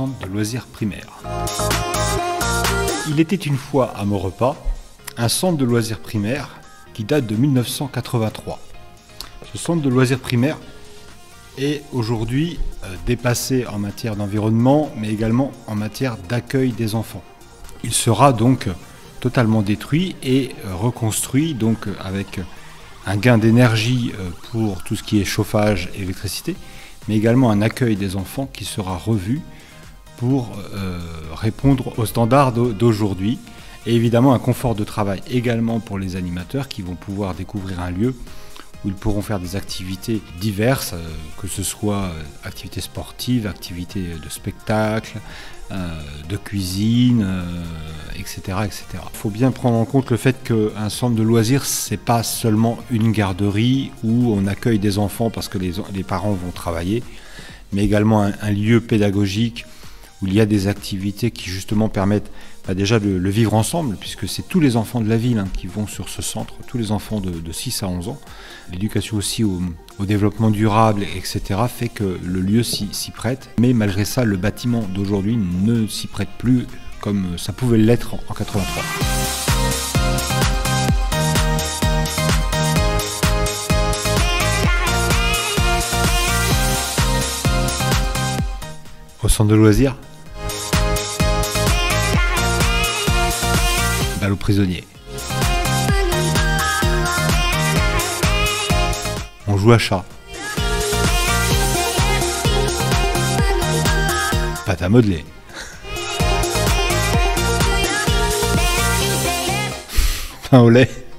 centre de loisirs primaire. Il était une fois à Maurepas un centre de loisirs primaire qui date de 1983. Ce centre de loisirs primaire est aujourd'hui euh, dépassé en matière d'environnement, mais également en matière d'accueil des enfants. Il sera donc totalement détruit et euh, reconstruit donc avec un gain d'énergie euh, pour tout ce qui est chauffage et électricité, mais également un accueil des enfants qui sera revu pour répondre aux standards d'aujourd'hui. Et évidemment un confort de travail également pour les animateurs qui vont pouvoir découvrir un lieu où ils pourront faire des activités diverses, euh, que ce soit euh, activités sportives, activités de spectacle, euh, de cuisine, etc., etc. Il faut bien prendre en compte le fait qu'un centre de loisirs, c'est pas seulement une garderie où on accueille des enfants parce que les, parents vont travailler, mais également un lieu pédagogique où il y a des activités qui justement permettent bah, déjà de le vivre ensemble, puisque c'est tous les enfants de la ville hein, qui vont sur ce centre, tous les enfants de, 6 à 11 ans. L'éducation aussi au, développement durable, etc., fait que le lieu s'y prête. Mais malgré ça, le bâtiment d'aujourd'hui ne s'y prête plus comme ça pouvait l'être en, en 83. Au centre de loisirs, balle aux prisonniers. On joue à chat. Pâte à modeler. Pain au.